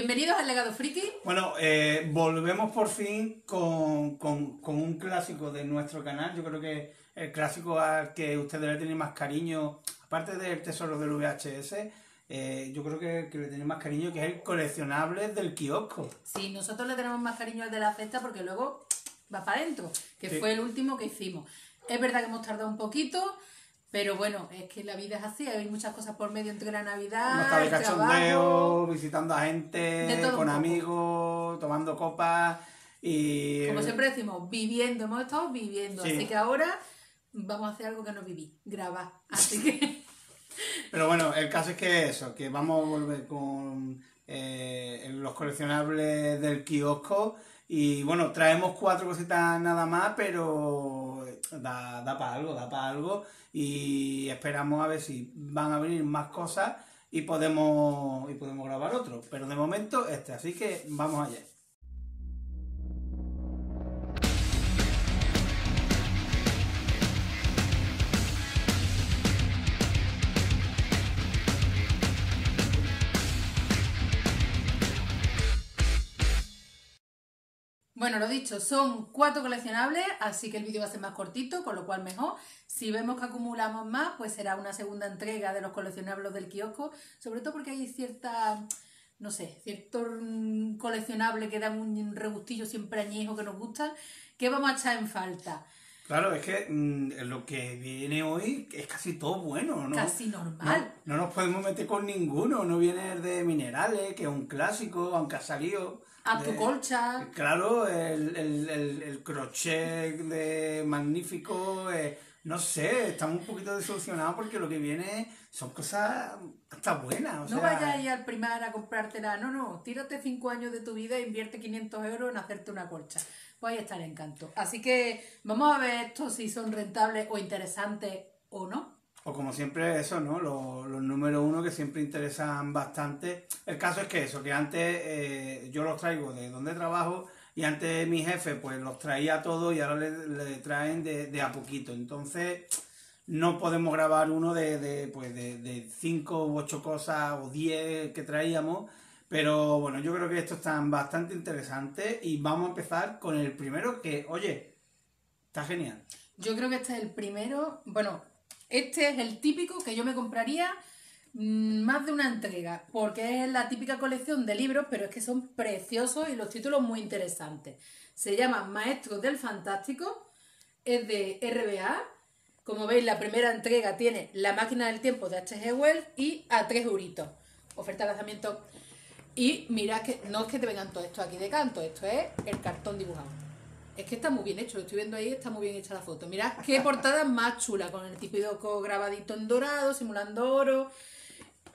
Bienvenidos al Legado Friki. Bueno, eh, volvemos por fin con, con- con un clásico de nuestro canal. Yo creo que el clásico al que ustedes le tienen más cariño, aparte del tesoro del VHS, eh, yo creo que, que le tienen más cariño que es el coleccionable del kiosco. Sí, nosotros le tenemos más cariño al de la cesta porque luego va para adentro, que Sí. fue el último que hicimos. Es verdad que hemos tardado un poquito, pero bueno, es que la vida es así, hay muchas cosas por medio entre la Navidad, estado de trabajo. cachondeo, visitando a gente, con amigos, tomando copas y... Como siempre decimos, viviendo, hemos estado viviendo, Sí. así que ahora vamos a hacer algo que no viví, grabar. Así que Pero bueno, el caso es que eso, que vamos a volver con eh, los coleccionables del kiosco. Y bueno, traemos cuatro cositas nada más, pero da, da para algo, da para algo. Y esperamos a ver si van a venir más cosas y podemos, y podemos grabar otro. Pero de momento este, así que vamos allá. Bueno, lo dicho, son cuatro coleccionables, así que el vídeo va a ser más cortito, con lo cual mejor. Si vemos que acumulamos más, pues será una segunda entrega de los coleccionables del kiosco, sobre todo porque hay cierta, no sé, cierto coleccionable que dan un regustillo siempre añejo que nos gusta, que vamos a echar en falta. Claro, es que mm, lo que viene hoy es casi todo bueno, ¿no? Casi normal. No, no nos podemos meter con ninguno, no viene el de minerales, que es un clásico, aunque ha salido. A tu de- colcha. Claro, el, el, el, el crochet de magnífico, eh, no sé, estamos un poquito desilusionados porque lo que viene son cosas hasta buenas. O No sea, vayas ahí al primar a comprártela, no, no, tírate cinco años de tu vida e invierte 500 euros en hacerte una colcha. Pues ahí está el encanto. Así que vamos a ver esto si son rentables o interesantes o no. O como siempre eso, ¿no? Los, los números uno que siempre interesan bastante. El caso es que eso, que antes eh, yo los traigo de donde trabajo y antes mi jefe pues los traía todos y ahora le, traen de, a poquito. Entonces no podemos grabar uno de, de, pues de cinco u ocho cosas o diez que traíamos. Pero bueno, yo creo que estos están bastante interesantes y vamos a empezar con el primero que, oye, está genial. Yo creo que este es el primero, bueno, este es el típico que yo me compraría mm, más de una entrega, porque es la típica colección de libros, pero es que son preciosos y los títulos muy interesantes. Se llama Maestros del Fantástico, es de RBA. Como veis, la primera entrega tiene La máquina del tiempo de H.G. Wells y a 3 euritos. Oferta de lanzamiento. Y mira que no es que te vengan todo esto aquí de canto, esto es el cartón dibujado. Es que está muy bien hecho, lo estoy viendo ahí, está muy bien hecha la foto. Mirad qué portada más chula, con el típico grabadito en dorado, simulando oro,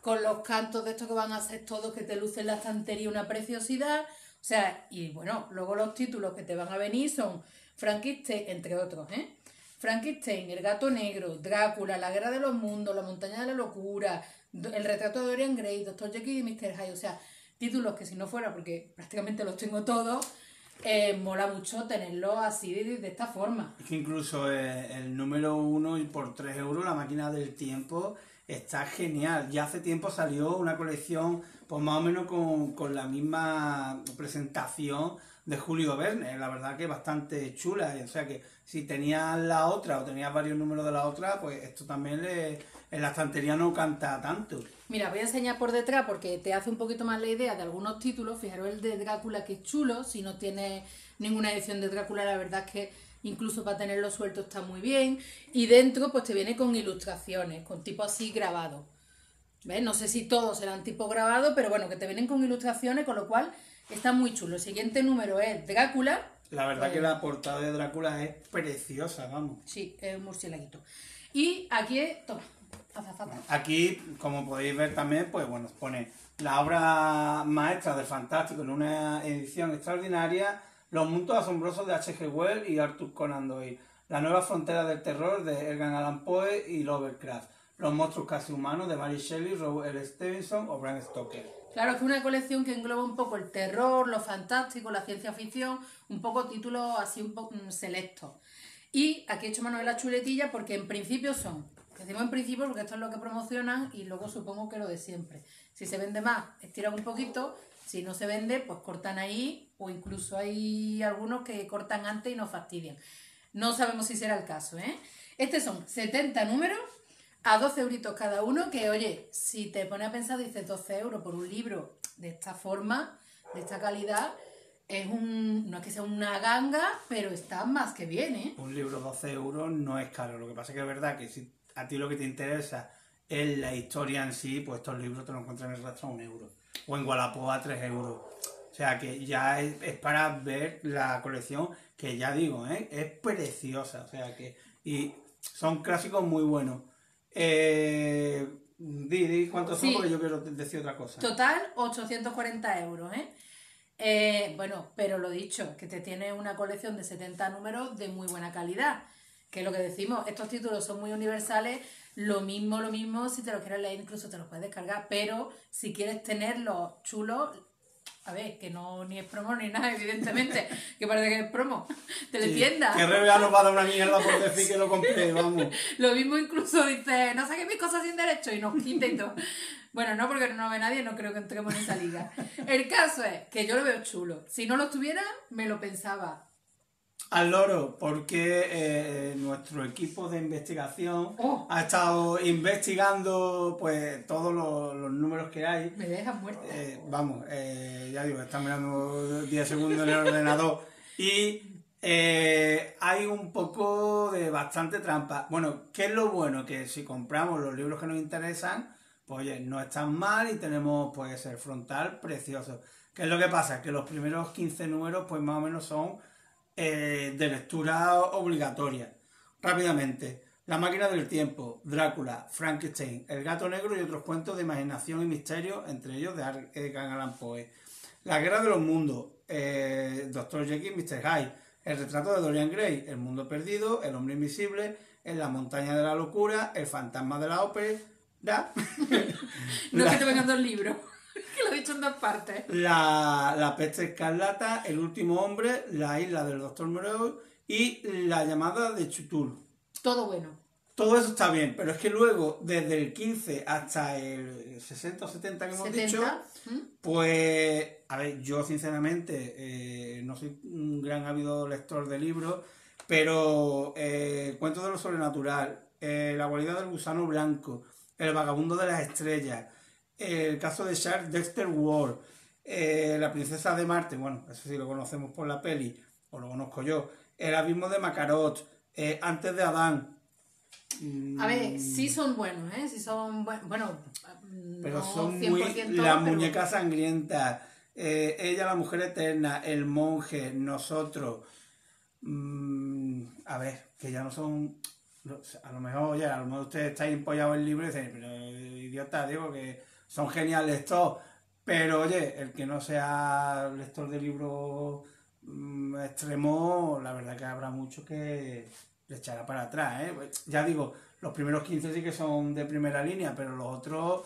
con los cantos de estos que van a ser todos que te lucen la estantería una preciosidad. O sea, y bueno, luego los títulos que te van a venir son Frankenstein, entre otros, ¿eh? Frankenstein, El gato negro, Drácula, La guerra de los mundos, La montaña de la locura, El retrato de Dorian Gray, Doctor Jekyll y Mr. Hyde. O sea, títulos que si no fuera, porque prácticamente los tengo todos, eh, mola mucho tenerlos así de, de esta forma. Es que incluso eh, el número uno y por 3 euros la máquina del tiempo está genial. Ya hace tiempo salió una colección, pues más o menos con, con la misma presentación de Julio Verne. La verdad que bastante chula. O sea que si tenías la otra o tenías varios números de la otra, pues esto también en la estantería no canta tanto. Mira, voy a enseñar por detrás porque te hace un poquito más la idea de algunos títulos. Fijaros el de Drácula que es chulo. Si no tienes ninguna edición de Drácula, la verdad es que incluso para tenerlo suelto está muy bien. Y dentro pues te viene con ilustraciones, con tipo así grabado. ¿Ves? No sé si todos serán tipo grabado, pero bueno, que te vienen con ilustraciones, con lo cual está muy chulo. El siguiente número es Drácula. La verdad Pues- que la portada de Drácula es preciosa, vamos. Sí, es un murcielaguito. Y aquí. Toma, azafata. Aquí, como podéis ver también, pues bueno, pone la obra maestra del Fantástico en una edición extraordinaria, Los mundos asombrosos de H.G. Wells y Arthur Conan Doyle, La nueva frontera del terror de Edgar Allan Poe y Lovecraft, Los monstruos casi humanos de Mary Shelley, Robert. Stevenson o Bram Stoker. Claro, es una colección que engloba un poco el terror, lo fantástico, la ciencia ficción, un poco títulos así un poco mm, selectos. Y aquí he hecho mano de la chuletilla porque en principio son, decimos en principio porque esto es lo que promocionan y luego supongo que lo de siempre. Si se vende más, estiran un poquito, Si no se vende, pues cortan ahí o incluso hay algunos que cortan antes y nos fastidian. No sabemos si será el caso, ¿eh? Estos son 70 números a 12 euritos cada uno, que oye, si te pones a pensar, dices 12 euros por un libro de esta forma, de esta calidad, es un, no es que sea una ganga, pero está más que bien, ¿eh? Un libro 12 euros no es caro. Lo que pasa es que es verdad que si a ti lo que te interesa es la historia en sí, pues estos libros te los encuentras en el rastro a un euro. O en Wallapop a 3 euros. O sea que ya es, es para ver la colección, que ya digo, ¿eh? es preciosa. O sea que. Y son clásicos muy buenos. Eh, di, di cuántos son porque yo quiero decir otra cosa. Total, 840 euros, ¿eh? Eh, Bueno, pero lo dicho, que te tiene una colección de 70 números de muy buena calidad. Que es lo que decimos, estos títulos son muy universales, lo mismo, lo mismo, si te lo quieres leer incluso te los puedes descargar, pero si quieres tenerlos chulos, a ver, que no ni es promo ni nada, evidentemente, que parece que es promo, teletienda. Que RBA nos va a dar una mierda por decir que lo compré, vamos. Lo mismo incluso dice, no saques mis cosas sin derecho y nos quita y todo. Bueno, no porque no ve nadie, no creo que entremos en esa liga. El caso es que yo lo veo chulo. Si no lo tuviera, me lo pensaba. Al loro, porque eh, nuestro equipo de investigación Oh. ha estado investigando pues todos los, los números que hay. Me dejas muerta. Eh, vamos, eh, ya digo, está mirando 10 segundos en el ordenador y hay un poco de bastante trampa. Bueno, ¿qué es lo bueno? Que si compramos los libros que nos interesan, pues oye, no están mal y tenemos pues el frontal precioso. ¿Qué es lo que pasa? Que los primeros 15 números pues más o menos son eh, de lectura obligatoria. Rápidamente. La máquina del tiempo, Drácula, Frankenstein, El gato negro y otros cuentos de imaginación y misterio, entre ellos de Edgar Allan Poe. La guerra de los mundos, eh, Dr. Jekyll y Mr. Hyde, El retrato de Dorian Gray, El mundo perdido, El hombre invisible, En la montaña de la locura, El fantasma de la ópera, No es que te vengan dos libros, dicho en dos partes. la, la peste escarlata, El último hombre, La isla del Dr. Moreau y La llamada de Chutul. Todo bueno. Todo eso está bien, pero es que luego, desde el 15 hasta el 60 o 70 que hemos 70. dicho, ¿Mm? pues, a ver, yo sinceramente eh, no soy un gran ávido lector de libros, pero eh, Cuentos de lo Sobrenatural, eh, La guarida del gusano blanco, El vagabundo de las estrellas, el caso de Charles Dexter Ward, eh, La princesa de Marte, bueno, eso sí lo conocemos por la peli, o lo conozco yo, El abismo de Macarot, eh, Antes de Adán. A ver, sí son buenos, ¿eh? Sí son buenos. Bueno, mm, Pero no son 100% muy. pero- La muñeca sangrienta. eh, ella, la mujer eterna. El monje. Nosotros. mm, a ver, que ya no son. A lo mejor, ya, a lo mejor ustedes estáis empollados en el libro y dicen, pero idiota, digo que son geniales todos. Pero oye, el que no sea lector de libros mm, extremo, la verdad que habrá mucho que le echará para atrás, ¿eh? Pues, Ya digo, los primeros 15 sí que son de primera línea, pero los otros,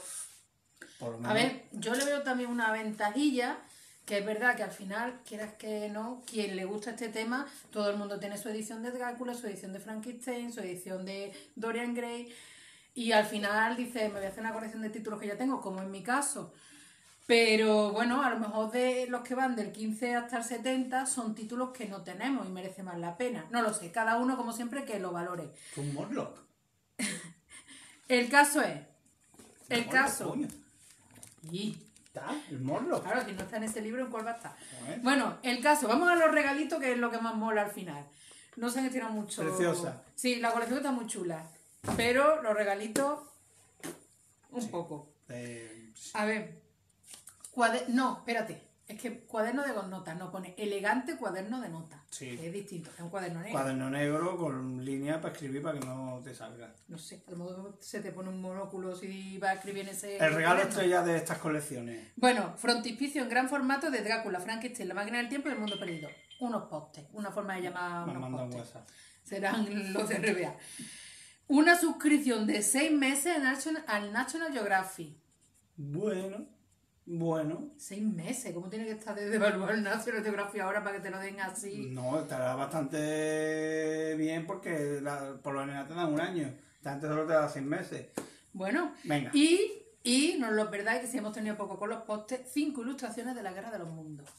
por lo menos... A ver, yo le veo también una ventajilla, que es verdad que al final, quieras que no, quien le gusta este tema, todo el mundo tiene su edición de Drácula, su edición de Frankenstein, su edición de Dorian Gray, y al final dice, me voy a hacer una colección de títulos que ya tengo, como en mi caso. Pero bueno, a lo mejor de los que van del 15 hasta el 70 son títulos que no tenemos y merece más la pena. No lo sé, cada uno como siempre que lo valore. Un Morlock. El caso es, el Morlock, caso... coño. Y, Está, el Morlock. Claro, si no está en ese libro, ¿en cuál va a estar? Bueno, el caso, vamos a los regalitos, que es lo que más mola al final. No se han estirado mucho. Preciosa. Sí, la colección está muy chula. Pero los regalitos, un poco. Eh, A ver, no, espérate. Es que cuaderno de notas, no pone elegante cuaderno de notas. Sí. Es distinto, es un cuaderno negro. cuaderno negro con línea para escribir para que no te salga. No sé, a lo mejor se te pone un monóculo si vas a escribir en ese. El regalo cuaderno. estrella de estas colecciones. Bueno, frontispicio en gran formato de Drácula, Frankenstein, la máquina del tiempo y el mundo perdido. Unos postes, una forma de llamar Me unos un postes. WhatsApp. Serán los de RBA. Una suscripción de seis meses al National, al National Geographic. Bueno, bueno. Seis meses, ¿cómo tiene que estar de devaluar el National Geographic ahora para que te lo den así? No, estará bastante bien porque la- por lo general te dan un año. Gente solo te da seis meses. Bueno, Venga. y Y no lo verdad que si hemos tenido poco con los postes, cinco ilustraciones de la Guerra de los Mundos.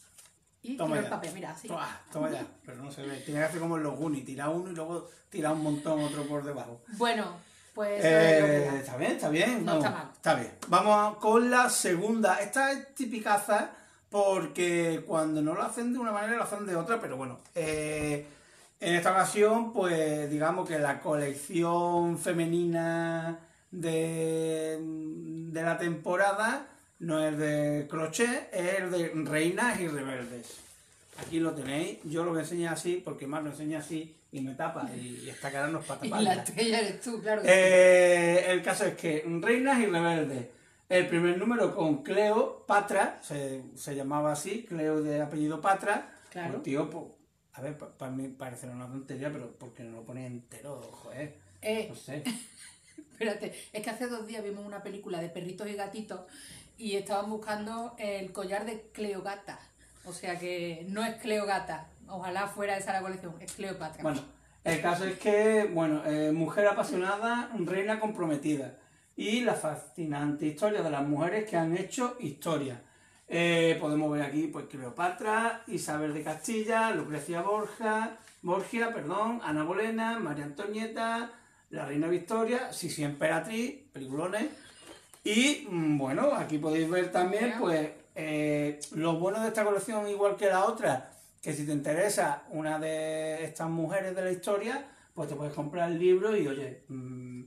Y Toma el ya. papel, mira, así. Toma, toma ya. Pero no se ve. Tiene que hacer como en los Goonies. Tira uno y luego tira un montón otro por debajo. Bueno, pues... Eh, está bien, está bien. No está mal. Está bien. Vamos con la segunda. Esta es tipicaza porque cuando no lo hacen de una manera lo hacen de otra, pero bueno. eh, en esta ocasión, pues digamos que la colección femenina de, de la temporada no es de crochet, es el de reinas y rebeldes. Aquí lo tenéis. Yo lo voy a enseñar así porque más lo enseña así y me tapa y, y esta cara no es para Y la estrella eres tú, claro. Eh, el caso es que Reinas y Rebeldes. El primer número con Cleo Patra, se, se llamaba así, Cleo de apellido Patra. Claro. Pues, tío, pues, a ver, para mí parece una tontería, pero porque no lo pone entero, joder. Eh, No sé. Espérate, es que hace dos días vimos una película de perritos y gatitos y estaban buscando el collar de Cleogata. O sea que no es Cleogata. Ojalá fuera esa la colección, es Cleopatra. Bueno, el caso es que, bueno, eh, mujer apasionada, reina comprometida. Y la fascinante historia de las mujeres que han hecho historia. Eh, podemos ver aquí, pues, Cleopatra, Isabel de Castilla, Lucrecia Borja, Borgia, perdón, Ana Bolena, María Antonieta, la reina Victoria, Sisi Emperatriz, peliculones. Y mm, bueno, aquí podéis ver también, pues, eh, lo bueno de esta colección, igual que la otra, que si te interesa una de estas mujeres de la historia, pues te puedes comprar el libro y oye, mm,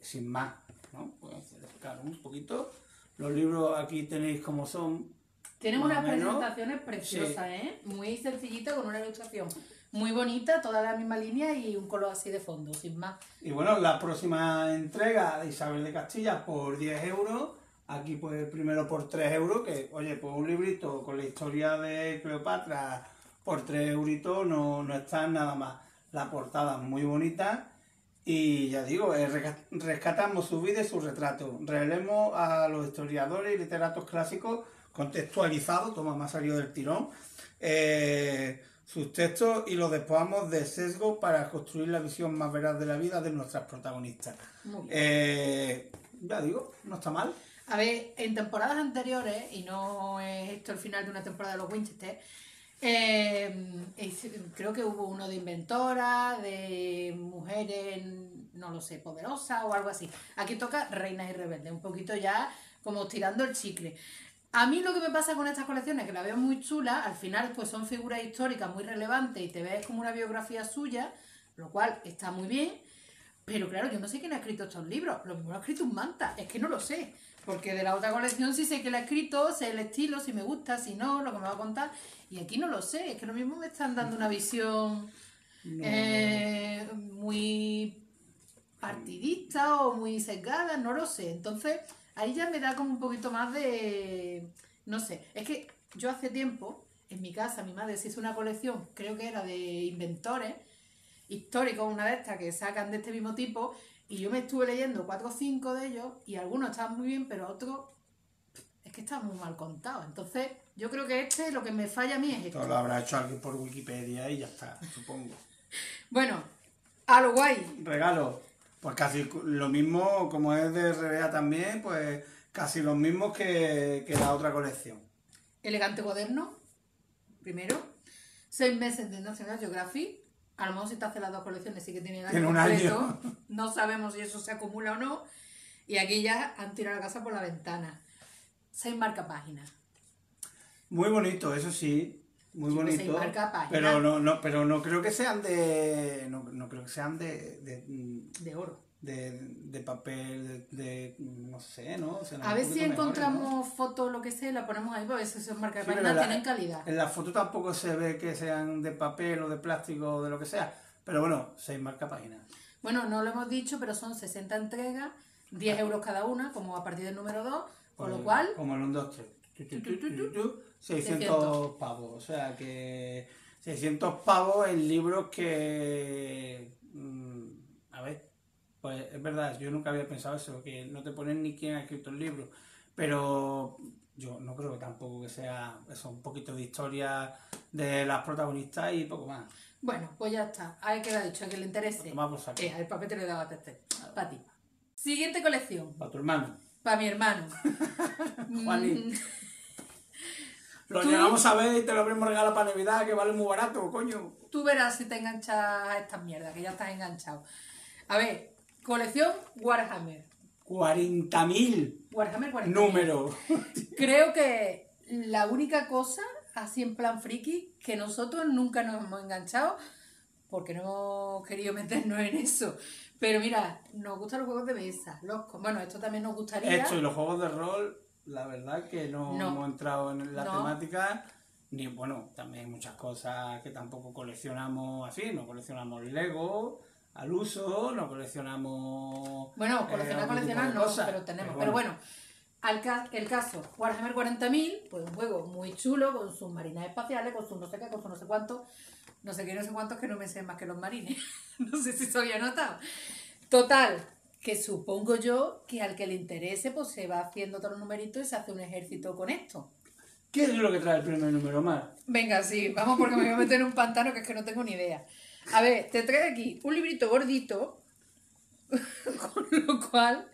sin más, ¿no? Pues claro, un poquito. Los libros aquí tenéis como son. Tienen unas presentaciones preciosas, ¿eh? Muy sencillita, con una ilustración muy bonita, toda la misma línea y un color así de fondo, sin más. Y bueno, la próxima entrega de Isabel de Castilla por 10 euros. Aquí pues primero por 3 euros, que oye, pues un librito con la historia de Cleopatra por 3 euritos no, no está nada más. La portada muy bonita y ya digo, eh, resca- rescatamos su vida y su retrato. Releemos a los historiadores y literatos clásicos contextualizados, toma más salido del tirón, eh, sus textos y los despojamos de sesgo para construir la visión más veraz de la vida de nuestras protagonistas. Muy bien. Eh, ya digo, no está mal. A ver, en temporadas anteriores, y no es esto el final de una temporada de los Winchester, eh, es- creo que hubo uno de inventoras, de mujeres, no lo sé, poderosas o algo así. Aquí toca Reinas y Rebeldes, un poquito ya como tirando el chicle. A mí lo que me pasa con estas colecciones, que la veo muy chula, al final pues son figuras históricas muy relevantes y te ves como una biografía suya, lo cual está muy bien, pero claro, yo no sé quién ha escrito estos libros. Lo mismo lo ha escrito un manta, es que no lo sé. Porque de la otra colección sí sé que lo ha escrito, sé el estilo, si me gusta, si no, lo que me va a contar. Y aquí no lo sé, es que lo mismo me están dando una visión eh, muy partidista o muy sesgada, no lo sé. Entonces, ahí ya me da como un poquito más de. No sé, es que yo hace tiempo, en mi casa, mi madre se hizo una colección, creo que era de inventores históricos, una de estas que sacan de este mismo tipo, y yo me estuve leyendo cuatro o cinco de ellos, y algunos estaban muy bien, pero otros es que estaban muy mal contados. Entonces, yo creo que este, lo que me falla a mí es esto. Esto lo habrá hecho alguien por Wikipedia y ya está, supongo. Bueno, a lo guay. Regalo, pues casi lo mismo, como es de RBA también, pues casi los mismos que, que la otra colección. Elegante cuaderno, primero. Seis meses de National Geographic. A lo mejor si te hace las dos colecciones sí que tiene el año Tiene un completo. año. No sabemos si eso se acumula o no. Y aquí ya han tirado la casa por la ventana. Seis marca páginas. Muy bonito, eso sí, muy bonito. página. Pero no, no, pero no creo que sean de, no, no creo que sean de, de, De oro. de, de papel, de, de- no sé, ¿no? A ver si encontramos fotos lo que sea y la ponemos ahí para ver si esas marcas Sí, de la- tienen calidad. En la foto tampoco se ve que sean de papel o de plástico o de lo que sea. Pero bueno, seis marca páginas. Bueno, no lo hemos dicho, pero son 60 entregas, 10 euros cada una, como a partir del número 2, con lo cual Como el 1, 2, 3. 600 600. pavos. O sea que 600 pavos en libros que. mm, a ver, pues es verdad, yo nunca había pensado eso, que no te ponen ni quién ha escrito el libro. Pero yo no creo que tampoco que sea eso, un poquito de historia de las protagonistas y poco más. Bueno, pues ya está. Ahí queda dicho, a que le interese. Saco. Eh, el papel te lo he dado a Tete. Para ti. Siguiente colección. Para tu hermano. Para mi hermano. Juanín. Lo ¿Tú? llegamos a ver y te lo habremos regalado para Navidad, que vale muy barato, coño. Tú verás si te enganchas a estas mierdas, que ya estás enganchado. A ver, colección Warhammer. 40.000 Warhammer 40. números. Creo que la única cosa, así en plan friki, que nosotros nunca nos hemos enganchado, porque no hemos querido meternos en eso. Pero mira, nos gustan los juegos de mesa. Los, bueno, esto también nos gustaría. Esto y los juegos de rol, la verdad que no, No. hemos entrado en la No. temática. Ni bueno, también hay muchas cosas que tampoco coleccionamos así. No coleccionamos Lego al uso, no coleccionamos. Bueno, eh, coleccionar, coleccionar no, cosas. pero tenemos. Pero bueno, al ca- el caso, Warhammer 40.000, pues un juego muy chulo, con sus marinas espaciales, con sus no sé qué, con sus no sé cuántos, no sé qué, no sé cuántos que no me sé más que los marines. no sé si se había notado. Total, que supongo yo que al que le interese, pues se va haciendo todos los numeritos y se hace un ejército con esto. ¿Qué es lo que trae el primer número más? Venga, sí, vamos porque me voy a meter en un pantano que es que no tengo ni idea. A ver, te traigo aquí un librito gordito, con lo cual...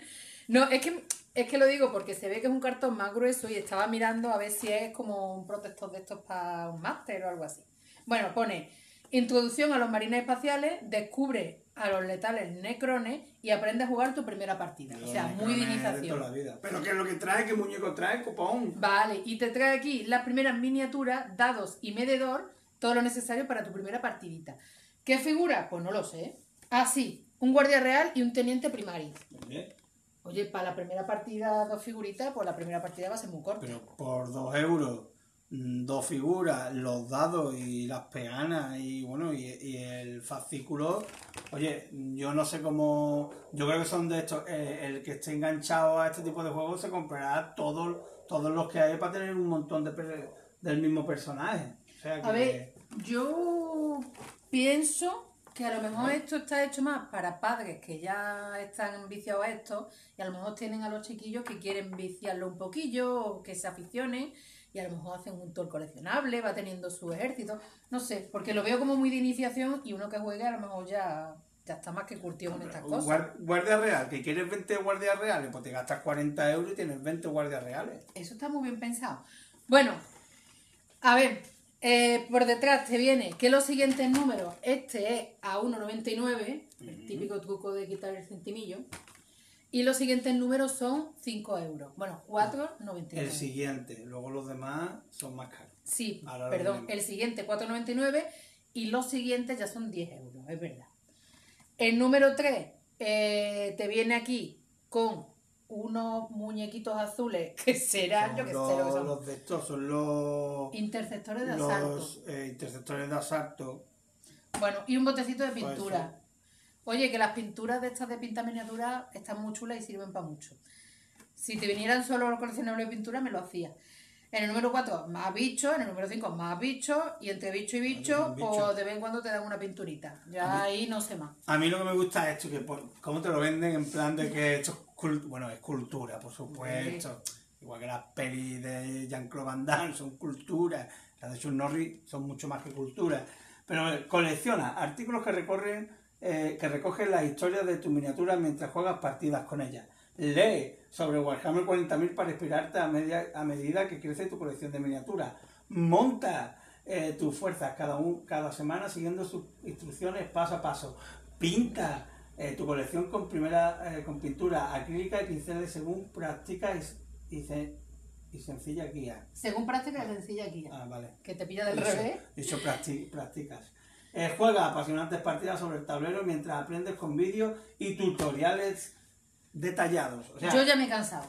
No, es que, es que lo digo porque se ve que es un cartón más grueso y estaba mirando a ver si es como un protector de estos para un máster o algo así. Bueno, pone Introducción a los marines espaciales, descubre a los letales necrones y aprende a jugar tu primera partida. O sea, muy vida. ¿Pero qué es lo que trae? ¿Qué muñeco trae? Copón. Vale, y te trae aquí las primeras miniaturas, dados y medidor, todo lo necesario para tu primera partidita. ¿Qué figura? Pues no lo sé. Ah, sí, un guardia real y un teniente primario. Oye, Oye, para la primera partida dos figuritas, pues la primera partida va a ser muy corta. Pero por dos euros, dos figuras, los dados y las peanas y bueno, y, y el fascículo. Oye, yo no sé cómo. Yo creo que son de estos. eh, el que esté enganchado a este tipo de juegos se comprará todos, todos los que hay para tener un montón de del mismo personaje. O sea que. A ver, yo pienso que a lo mejor esto está hecho más para padres que ya están viciados a esto y a lo mejor tienen a los chiquillos que quieren viciarlo un poquillo o que se aficionen y a lo mejor hacen un tour coleccionable, va teniendo su ejército, no sé, porque lo veo como muy de iniciación y uno que juegue a lo mejor ya, ya está más que curtido en estas cosas. Guar- Guardia real, que quieres 20 guardias reales, pues te gastas 40 euros y tienes 20 guardias reales. Eso está muy bien pensado. Bueno, a ver, eh, por detrás te viene que los siguientes números, este es a 1,99, el típico truco de quitar el centimillo, y los siguientes números son 5 euros. Bueno, 4,99. El siguiente, luego los demás son más caros. Sí, Ahora perdón, el siguiente 4,99 y los siguientes ya son 10 euros, es verdad. El número 3 te viene aquí con unos muñequitos azules que serán, yo que sé lo que los, son. los de estos son los, Interceptores de asalto. los eh, interceptores de asalto. Bueno, y un botecito de pintura. Oye, que las pinturas de estas de pinta miniatura están muy chulas y sirven para mucho. Si te vinieran solo los coleccionables de pintura, me lo hacía. En el número 4, más bichos. En el número 5, más bichos. Y entre bicho y bicho, pues de vez en cuando te dan una pinturita. Ya ahí no sé más. A mí lo que me gusta es esto, que por, cómo te lo venden en plan de que esto es, bueno, es cultura, por supuesto. Igual que las pelis de Jean-Claude Van Damme son cultura, las de Chuck Norris son mucho más que cultura. Pero eh, colecciona artículos que recorren, eh, que recogen las historias de tu miniatura mientras juegas partidas con ellas. Lee sobre Warhammer 40.000 para inspirarte a, media- a medida que crece tu colección de miniaturas. Monta eh, tus fuerzas cada, un, cada semana siguiendo sus instrucciones paso a paso. Pinta eh, tu colección con primera eh, con pintura acrílica y pinceles según prácticas y, y, y sencilla guía. Según práctica es sencilla aquí. Ah, vale. Que te pilla del revés. Dicho practi- prácticas. Eh, juega apasionantes partidas sobre el tablero mientras aprendes con vídeos y tutoriales detallados. O sea, Yo ya me he cansado.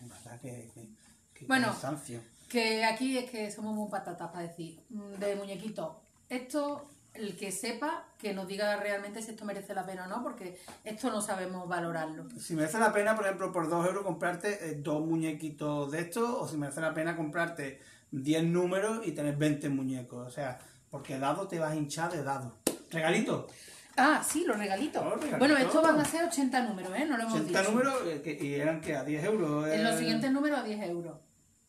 en verdad que, que- que Bueno. cansancio. Que aquí es que somos muy patatas para decir, mm, de muñequito. Esto, el que sepa, que nos diga realmente si esto merece la pena o no, porque esto no sabemos valorarlo. Si merece la pena, por ejemplo, por 2 euros comprarte eh, dos muñequitos de estos, o si merece la pena comprarte 10 números y tener 20 muñecos. O sea, porque dado te vas a hinchar de dado. Regalito. Ah, sí, los regalitos. Oh, regalitos. Bueno, estos van a ser 80 números, ¿eh? No lo hemos 80 dicho. números eh, que- y eran que a 10 euros. En los eh, siguientes números a 10 euros.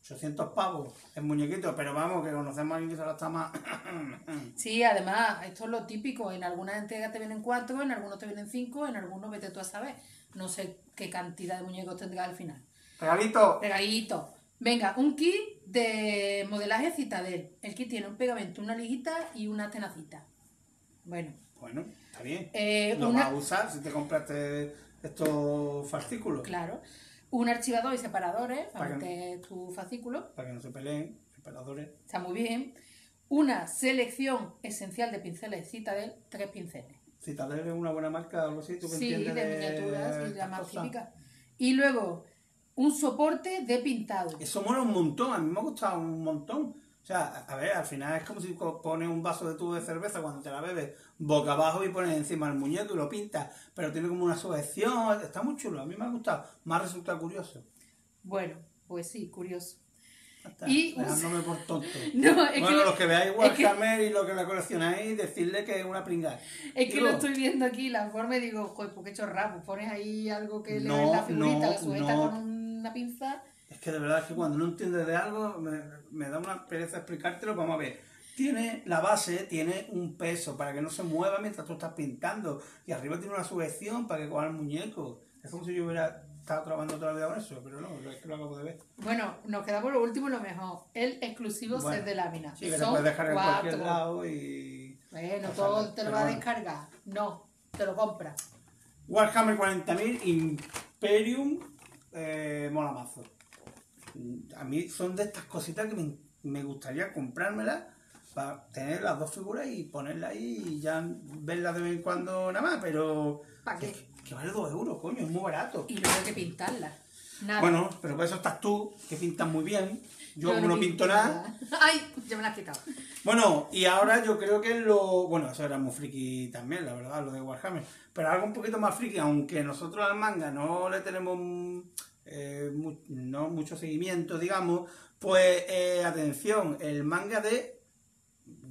800 pavos en muñequitos, pero vamos, que conocemos a alguien que se lo está más. Sí, además, esto es lo típico. En algunas entregas te vienen 4, en algunos te vienen 5, en algunos vete tú a saber. No sé qué cantidad de muñecos tendrás al final. Regalito. Regalito. Venga, un kit de modelaje Citadel. El kit tiene un pegamento, una liguita y una tenacita. Bueno. Bueno, está bien. Eh, Lo una- vas a usar si te compraste estos fascículos. Claro. Un archivador y separadores para Para que- tu fascículo. Para que no se peleen, separadores. Está muy bien. Una selección esencial de pinceles Citadel, tres pinceles. Citadel es una buena marca algo así, tú que Sí, de entiendes miniaturas y la más típica. Y luego, un soporte de pintado. Eso mola un montón, a mí me ha gustado un montón. O sea, a ver, al final es como si pones un vaso de tubo de cerveza cuando te la bebes boca abajo y pones encima el muñeco y lo pintas, pero tiene como una sujeción, está muy chulo, a mí me ha gustado, más resulta curioso. Bueno, pues sí, curioso. Está, Y- dejándome por tonto. No, es bueno, que, los que veáis es que- Warhammer y los que la coleccionáis, decirle que es una pringada. es que lo estoy viendo aquí, la forma y digo, joder, pues qué chorrado, pues pones ahí algo que le ves la figurita, no, la sujeta con una pinza. Es que de verdad es que cuando no entiendes de algo me, me da una pereza explicártelo. Vamos a ver. Tiene la base, tiene un peso para que no se mueva mientras tú estás pintando. Y arriba tiene una sujeción para que coja el muñeco. Es como si yo hubiera estado trabajando toda la vida con eso, pero no, es que lo acabo de ver. Bueno, nos quedamos lo último y lo mejor. El exclusivo Bueno, set de lámina. Sí, que te puedes dejar en cualquier lado y. Bueno, pasarla. todo te lo va a descargar. No, te lo compras. Warhammer 40.000 Imperium eh, mola mazo. A mí son de estas cositas que me, me gustaría comprármelas para tener las dos figuras y ponerlas ahí y ya verlas de vez en cuando nada más, pero ¿Pa' qué? que, que vale 2 euros, coño, es muy barato. Y luego hay que pintarla. Nada. Bueno, pero por eso estás tú, que pintas muy bien. Yo, como no pinto nada. Ay, ya me la has quitado. Bueno, y ahora yo creo que lo. Bueno, eso era muy friki también, la verdad, lo de Warhammer. Pero algo un poquito más friki, aunque nosotros al manga no le tenemos eh, mu- no mucho seguimiento, digamos, pues eh, atención, el manga de.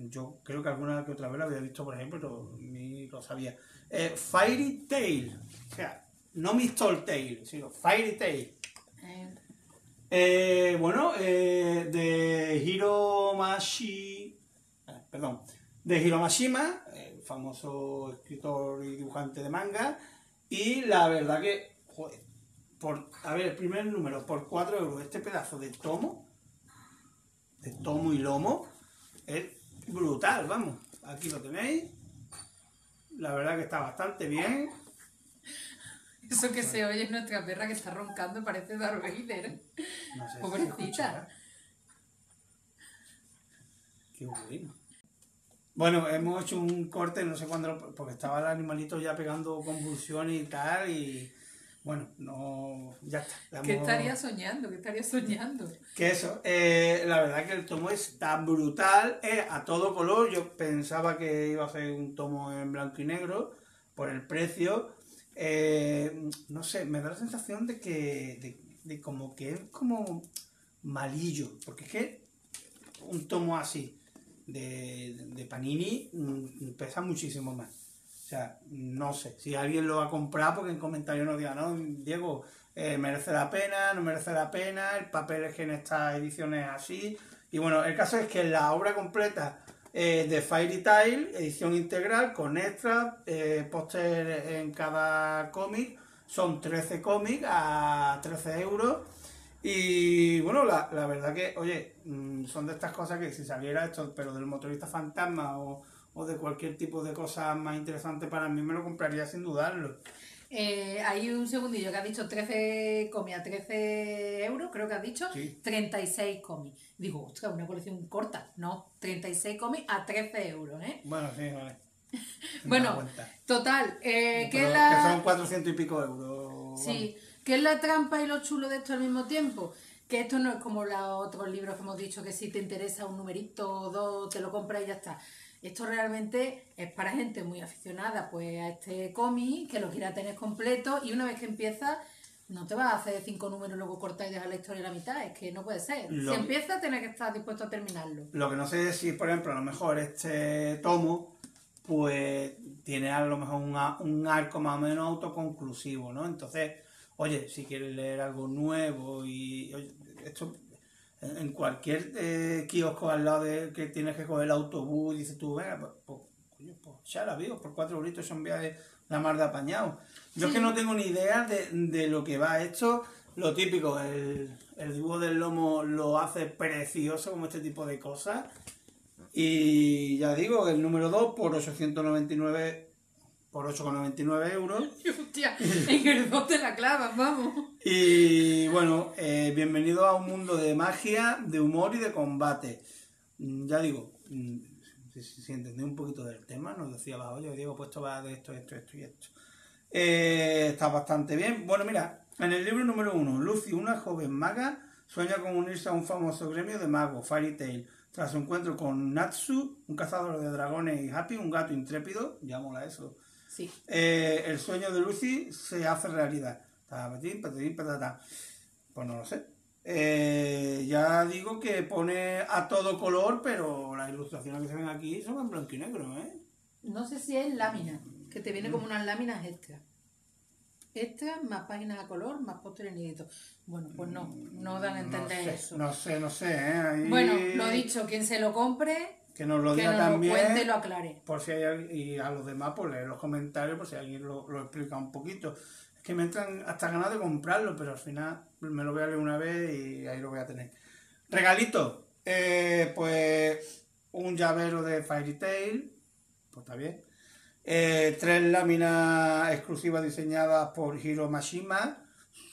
Yo creo que alguna que otra vez lo había visto, por ejemplo, pero ni lo sabía. Eh, Fairy Tail. O sea, no Mistol Tail, sino Fairy Tail. Eh, bueno, eh, de Hiromashi. eh, Perdón. De Hiromashima, el famoso escritor y dibujante de manga. Y la verdad que, joder, por, a ver, el primer número, por 4 euros, este pedazo de tomo, de tomo y lomo, es brutal, vamos. Aquí lo tenéis. La verdad que está bastante bien. Eso que se oye es nuestra perra que está roncando, parece Darth Vader. No sé Pobrecita. Qué bueno. Bueno, hemos hecho un corte, no sé cuándo, porque estaba el animalito ya pegando convulsiones y tal, y bueno, no, ya está. ¿Qué estaría soñando? ¿Qué estaría soñando? Que eso, eh, la verdad que el tomo está brutal, es a todo color, yo pensaba que iba a ser un tomo en blanco y negro, por el precio, eh, no sé, me da la sensación de que, de, de como que es como malillo, porque es que un tomo así de, de Panini mm, pesa muchísimo más. O sea, no sé, si alguien lo va a comprar, porque en comentarios nos diga, no, Diego, eh, merece la pena, no merece la pena, el papel es que en estas ediciones es así. Y bueno, el caso es que la obra completa eh, de Fairy Tail, edición integral, con extras, eh, póster en cada cómic, son 13 cómics a 13 euros. Y bueno, la, la verdad que, oye, mm, son de estas cosas que si saliera esto, pero del motorista fantasma o, o de cualquier tipo de cosa más interesante para mí, me lo compraría sin dudarlo. Eh, hay un segundillo que has dicho 13 comi a 13 euros, creo que has dicho. Sí. 36 comi. Digo, ostras, una colección corta. No, 36 comi a 13 euros, ¿eh? Bueno, sí, vale. Bueno. Total, eh, ¿qué Pero es la... que son 400 y pico euros. Sí, ¿qué es la trampa y lo chulo de esto al mismo tiempo? Que esto no es como los otros libros que hemos dicho que si te interesa un numerito o dos, te lo compras y ya está. Esto realmente es para gente muy aficionada pues a este cómic, que lo quiera tener completo y una vez que empieza no te vas a hacer cinco números luego cortar y dejar la historia a la mitad, es que no puede ser. Lo- Si empieza, tienes que estar dispuesto a terminarlo. Lo que no sé es si, por ejemplo, a lo mejor este tomo, pues tiene a lo mejor un, a- un arco más o menos autoconclusivo, ¿no? Entonces, oye, si quieres leer algo nuevo y oye, esto en cualquier eh, kiosco al lado de que tienes que coger el autobús, dices tú, venga, pues, pues, coño, pues ya la veo, por cuatro euritos son viajes la mar de apañado. Yo es que no tengo ni idea de, de lo que va esto. lo típico, el, el dibujo del lomo lo hace precioso como este tipo de cosas. Y ya digo, el número 2 por 899 por 8,99 euros. Hostia, en el 2 de la clava, vamos. Y bueno, eh, bienvenido a un mundo de magia, de humor y de combate. Mm, Ya digo, mm, si, si, entendí un poquito del tema, nos decía la oye, Diego, pues esto va de esto, esto, esto y esto. Eh, está bastante bien. Bueno, mira, en el libro número uno, Lucy, una joven maga, sueña con unirse a un famoso gremio de magos, Fairy Tail. Tras su encuentro con Natsu, un cazador de dragones, y Happy, un gato intrépido, ya mola eso. Sí. Eh, el sueño de Lucy se hace realidad. Tapatín, patatín, patatá. Pues no lo sé. Eh, ya digo que pone a todo color, pero las ilustraciones que se ven aquí son en blanco y negro, ¿eh? No sé si es lámina, que te viene como unas láminas extra. Extra, más páginas a color, más pósteres inéditos. Bueno, pues no, no dan a entender no sé, eso. No sé, no sé, ¿eh? Ahí- Bueno, lo dicho, quien se lo compre, Que nos lo que diga lo también. cuente y lo aclare. Por si hay y a los demás, pues leer los comentarios, por si alguien lo, lo explica un poquito. Es que me entran hasta ganas de comprarlo, pero al final me lo voy a leer una vez y ahí lo voy a tener. Regalito, eh, pues un llavero de Fairy Tail, pues está bien. Eh, tres láminas exclusivas diseñadas por Hiro Mashima,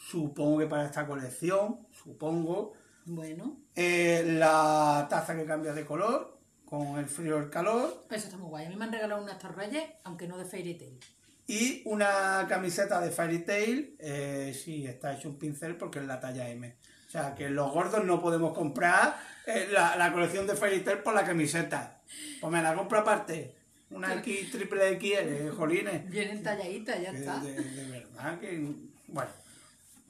supongo que para esta colección, supongo. Bueno, Eh, la taza que cambia de color, con el frío y el calor. eso está muy guay. A mí me han regalado unas torreyes, aunque no de Fairy Tail. Y una camiseta de Fairy Tail, eh, sí, está hecho un pincel porque es la talla M. O sea, que los gordos no podemos comprar eh, la, la colección de Fairy Tail por la camiseta. Pues me la compro aparte. Una X, triple XL, jolines. Vienen talladitas, ya Que está. De, de verdad que... Bueno,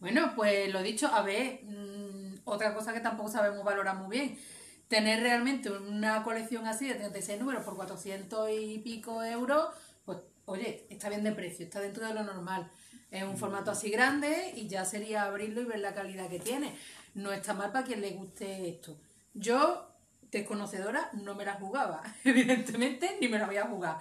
Bueno, pues lo dicho, a ver, mm, otra cosa que tampoco sabemos valorar muy bien. Tener realmente una colección así de 36 números por 400 y pico euros, pues oye, está bien de precio, está dentro de lo normal. Es un formato así grande y ya sería abrirlo y ver la calidad que tiene. No está mal para quien le guste esto. Yo, desconocedora, no me la jugaba, evidentemente, ni me la voy a jugar.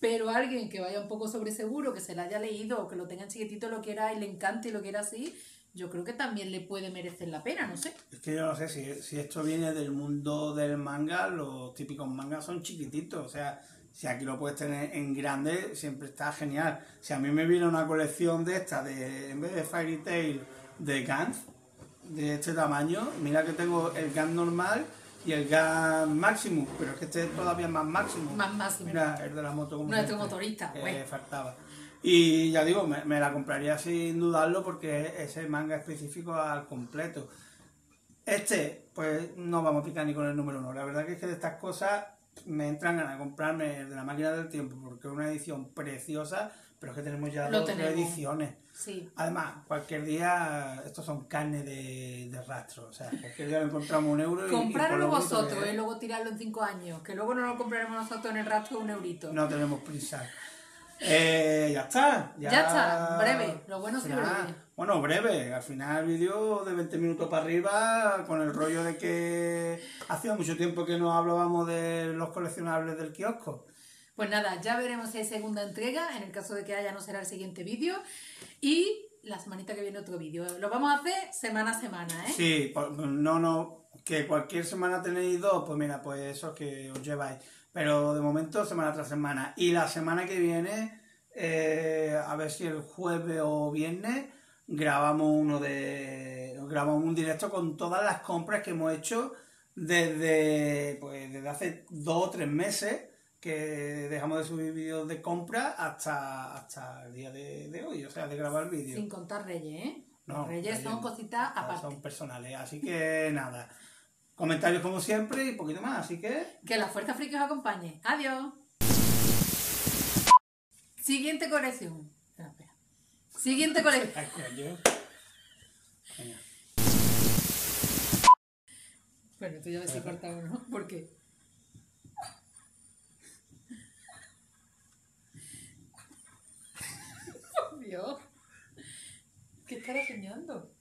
Pero alguien que vaya un poco sobre seguro, que se la haya leído o que lo tenga en chiquitito, lo quiera y le encante y lo quiera así, yo creo que también le puede merecer la pena, no sé. es que yo no sé si, si esto viene del mundo del manga, los típicos mangas son chiquititos. O sea, si aquí lo puedes tener en grande, siempre está genial. Si a mí me viene una colección de esta, de, en vez de Fairy Tail, de Gantz, de este tamaño, mira que tengo el Gantz normal y el Gantz Maximus, pero es que este es todavía más máximo. Más máximo. Mira, el de la moto como siempre, motorista, pues. faltaba. Y ya digo, me, me la compraría sin dudarlo porque es el manga específico al completo. Este, pues no vamos a picar ni con el número uno. La verdad que es que de estas cosas me entran ganas de comprarme el de la máquina del tiempo porque es una edición preciosa, pero es que tenemos ya Lo dos tenemos. ediciones. Sí. Además, cualquier día, estos son carne de, de rastro. O sea, cualquier día lo encontramos un euro y. y por Comprároslo lo bonito vosotros y luego tirarlo en 5 años, que luego no lo compraremos nosotros en el rastro de un eurito. No tenemos prisa. Eh, ya está. Ya, Ya está, breve. Lo bueno es que breve. Bueno, breve. Al final el vídeo de 20 minutos para arriba con el rollo de que hacía mucho tiempo que no hablábamos de los coleccionables del kiosco. Pues nada, ya veremos si hay segunda entrega, en el caso de que haya no será el siguiente vídeo. Y la semanita que viene otro vídeo. Lo vamos a hacer semana a semana, ¿eh? Sí, por- no, no, que cualquier semana tenéis dos, pues mira, pues eso que os lleváis. Pero de momento semana tras semana. Y la semana que viene, eh, a ver si el jueves o viernes grabamos uno de. grabamos un directo con todas las compras que hemos hecho desde. pues desde hace dos o tres meses que dejamos de subir vídeos de compra hasta, hasta el día de, de hoy, o sea, de grabar vídeos. Sin contar Reyes, ¿eh? No, Los Reyes son Reyes no. cositas aparte. Son personales, así que nada. Comentarios como siempre y poquito más, así que. Que la fuerza friki os acompañe. Adiós. Siguiente colección. Espera, espera. Siguiente colección. Bueno, tú ya ves si corta uno. ¿Por qué? Dios. ¿Qué estará soñando?